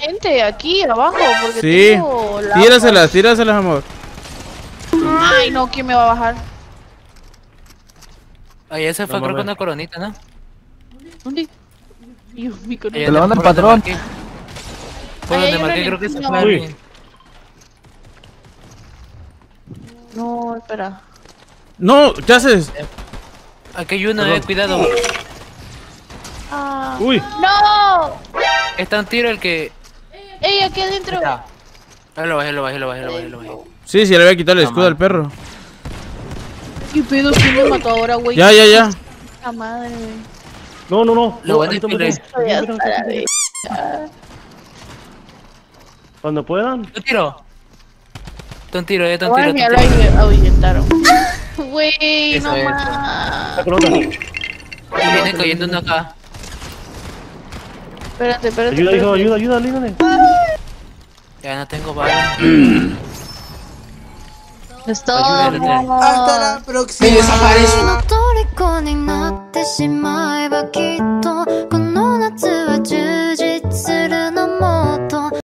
gente aquí abajo porque Sí. tengo la- Tíraselas, tíraselas, amor. Ay, no, ¿quién me va a bajar? Ahí ese fue No creo que una coronita, ¿no? ¿Dónde? Dios, mi coronita. Te lo manda el patrón. Por donde marqué creo que se fue. No, espera. No, ¿qué haces? Aquí hay uno, eh, cuidado. Ah. Uy, ¡No! Está un tiro el que... ¡Ey, aquí adentro! Ahí lo bajé, lo bajé, lo bajé, lo bajé, lo bajé. Sí, sí, le voy a quitar el escudo al perro. ¿Qué pedo? ¿Quién me mató ahora, güey? Ya, ya, ya. La madre, güey. no, no, no. Lo Voy a. Cuando puedan. Un tiro. Un tiro, eh, un tiro. ya lo ahuyentaron. Güey, no más. Viene cayendo uno acá. Espérate, espérate. Ayuda, hijo, espérate. ayuda, ayuda, ayúdale. Ya no tengo balas. Stop. Hasta la próxima. の虜